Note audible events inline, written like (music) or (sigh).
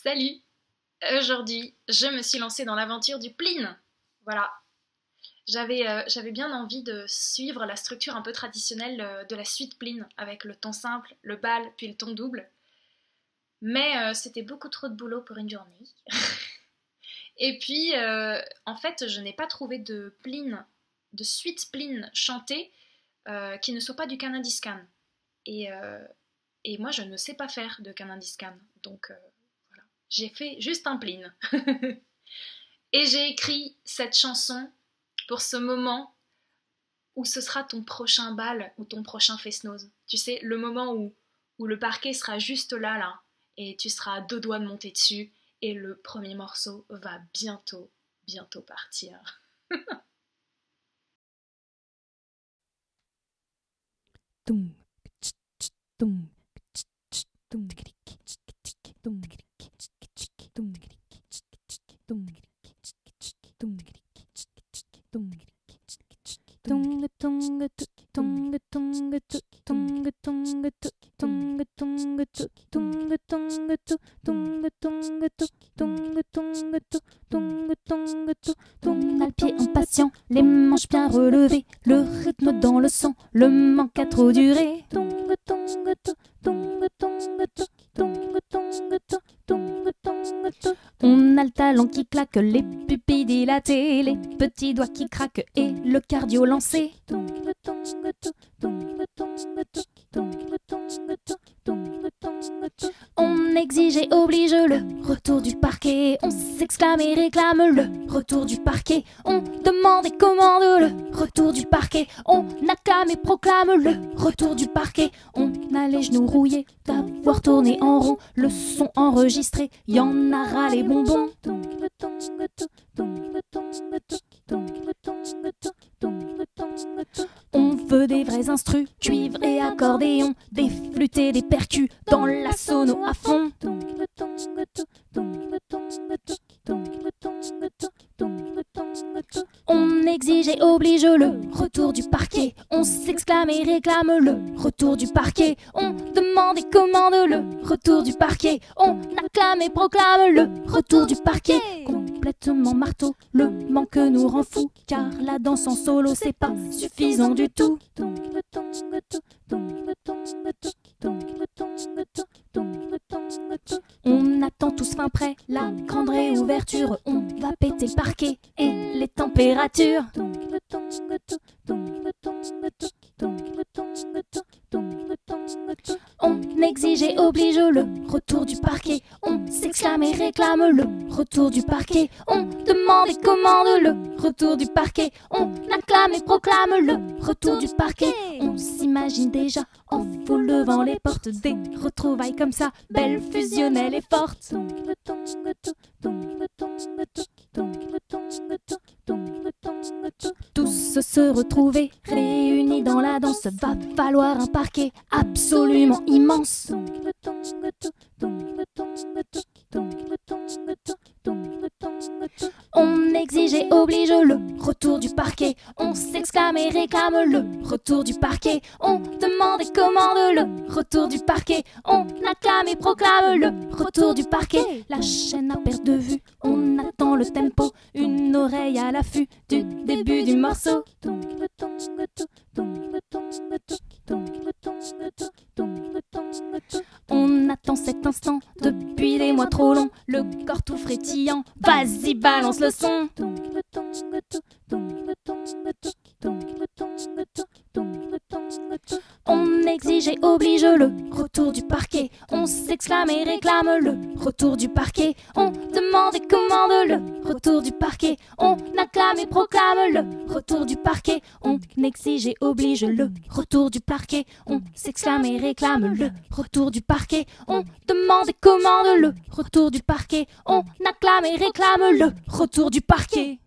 Salut Aujourd'hui, je me suis lancée dans l'aventure du plin. Voilà. J'avais euh, bien envie de suivre la structure un peu traditionnelle euh, de la suite plin, avec le ton simple, le bal, puis le ton double. Mais euh, c'était beaucoup trop de boulot pour une journée. (laughs) Et puis, en fait, je n'ai pas trouvé de plin, de suite plin chantée qui ne soit pas du canadiscan. Et, et moi, je ne sais pas faire de canadiscan. Donc, j'ai fait juste un plin. (laughs) et j'ai écrit cette chanson pour ce moment où ce sera ton prochain bal ou ton prochain fest-noz. Tu sais, le moment où, où le parquet sera juste là, là, et tu seras à deux doigts de monter dessus, et le premier morceau va bientôt, bientôt partir. (laughs) pied impatient, les manches bien relevées, le rythme dans le sang, le manque a trop duré. On a le talon qui claque, les pupilles dilatées, les petits doigts qui craquent et le cardio lancé. On exige et oblige le retour du parquet. On s'exclame et réclame le retour du parquet. On demande et commande le retour du parquet. On acclame et proclame le retour du parquet. A les genoux rouillés d'avoir tourné en rond. Le son enregistré, y en a ras les bonbons. On veut des vrais instrus, cuivre et accordéon, des flûtes et des percus dans la sono à fond. On exige et oblige le retour du parquet. On s'exclame et réclame le retour du parquet. On demande et commande le retour du parquet. On acclame et proclame le retour du parquet. Complètement marteau, le manque nous rend fou. Car la danse en solo, c'est pas suffisant du tout. On attend tous fin prêt, la grande réouverture. On va péter le parquet et les températures. On exige et oblige le retour du parquet. On s'exclame et réclame le retour du parquet. On demande et commande le retour du parquet. On acclame et proclame le retour du parquet. On s'imagine déjà en foule levant les portes des retrouvailles comme ça, belles, fusionnelles et fortes. Tous se retrouver, réunis dans la danse, va falloir un parquet absolument immense. On exige et oblige le retour du parquet. On s'exclame et réclame le retour du parquet. On demande et commande le retour du parquet. On acclame et proclame le retour du parquet. La chaîne à perte de vue, on attend le tempo. Une oreille à l'affût du début du morceau. On attend cet instant depuis des mois trop longs, le corps tout frétillant. Vas-y, balance le son. Exige et oblige le retour du parquet. On s'exclame et réclame le retour du parquet. On demande et commande le retour du parquet. On acclame et proclame le retour du parquet. On exige et oblige le retour du parquet. On s'exclame et réclame le retour du parquet. On demande et commande le retour du parquet. On acclame et réclame le retour du parquet.